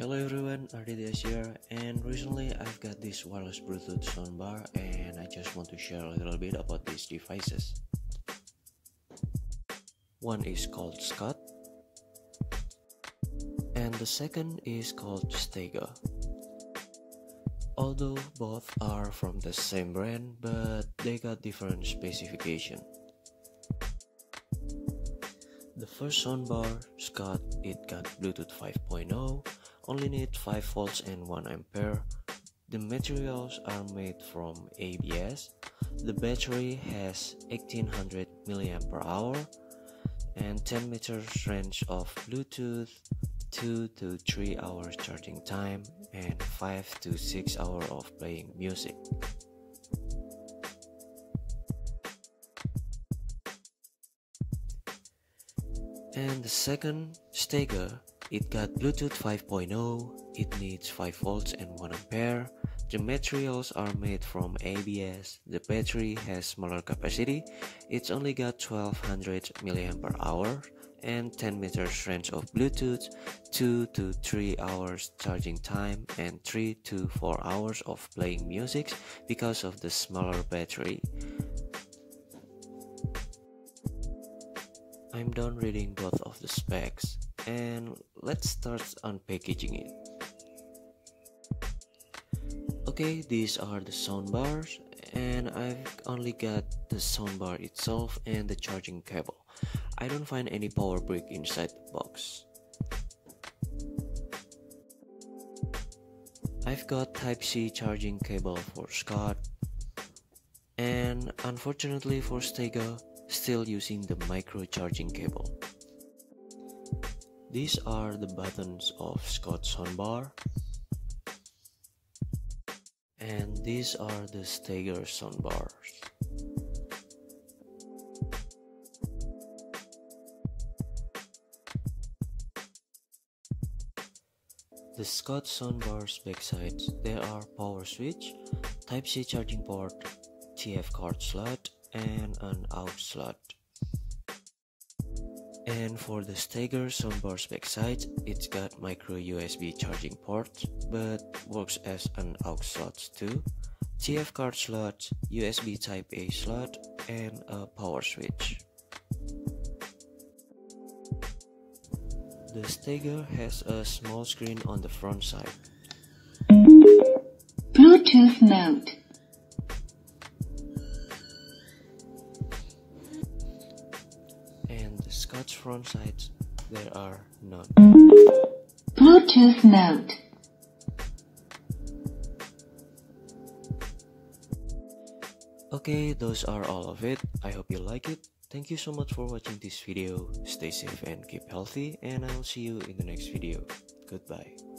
Hello everyone, Arditias here and recently I've got this wireless Bluetooth soundbar and I just want to share a little bit about these devices. One is called Scott and the second is called Stega. Although both are from the same brand but they got different specification. The first soundbar, Scott, it got Bluetooth 5.0 only need 5 volts and 1 ampere. The materials are made from ABS. The battery has 1800 mAh and 10 meters range of Bluetooth, 2 to 3 hours charging time and 5 to 6 hours of playing music. And the second Stega it got Bluetooth 5.0, it needs 5 volts and 1 ampere. The materials are made from ABS. The battery has smaller capacity. It's only got 1200 mAh and 10 meters range of Bluetooth, 2 to 3 hours charging time and 3 to 4 hours of playing music because of the smaller battery. I'm done reading both of the specs and let's start unpackaging it. Okay, these are the soundbars and I've only got the soundbar itself and the charging cable. I don't find any power brick inside the box. I've got Type-C charging cable for Scott and unfortunately for Stega, still using the micro charging cable. These are the buttons of Scott soundbar. And these are the Stega soundbars. The Scott soundbars backsides, there are power switch, Type-C charging port, TF card slot, and an aux slot. And for the Stega soundbar backside, it's got micro USB charging port, but works as an aux slot too, TF card slot, USB Type A slot, and a power switch. The Stega has a small screen on the front side. Bluetooth mode. Scott's front sides, there are none. Bluetooth mode. Okay, those are all of it. I hope you like it. Thank you so much for watching this video. Stay safe and keep healthy and I'll see you in the next video. Goodbye.